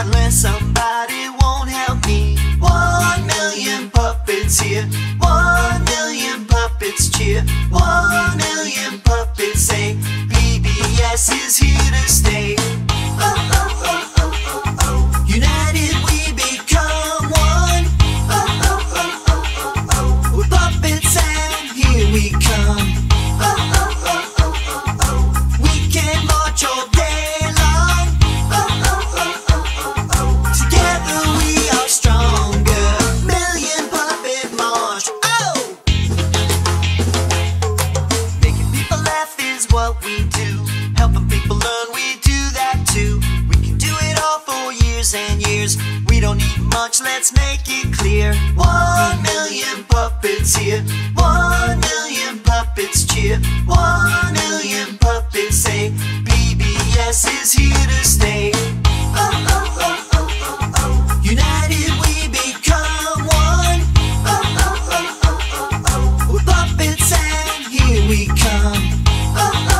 unless somebody won't help me. One million puppets here, one million puppets cheer, one do. Helping people learn, we do that too. We can do it all for years and years. We don't need much, let's make it clear. One million puppets here, one million puppets cheer, one million puppets say, PBS is here to stay. Oh, oh, oh, oh, oh, oh. United we become one. Oh, oh, oh, oh, oh, oh. Puppets and here we come. Oh, oh.